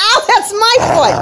Ow, that's my foot.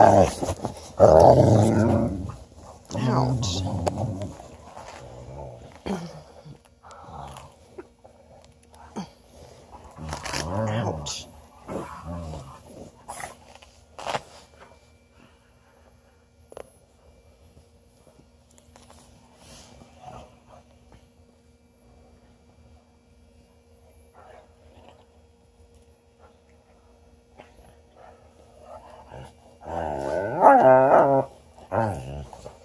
Yeah.